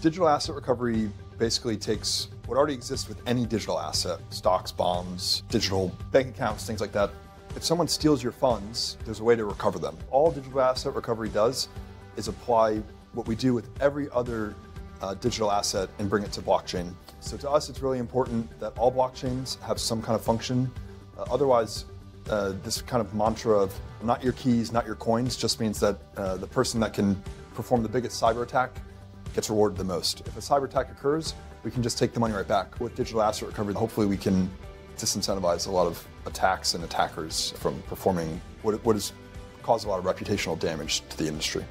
Digital asset recovery basically takes what already exists with any digital asset stocks, bonds, digital bank accounts, things like that. If someone steals your funds, there's a way to recover them. All digital asset recovery does is apply what we do with every other uh, digital asset and bring it to blockchain. So to us, it's really important that all blockchains have some kind of function. Uh, otherwise, uh, this kind of mantra of not your keys, not your coins, just means that uh, the person that can perform the biggest cyber attack gets rewarded the most. If a cyber attack occurs, we can just take the money right back. With digital asset recovery, hopefully we can disincentivize a lot of attacks and attackers from performing what, what has caused a lot of reputational damage to the industry.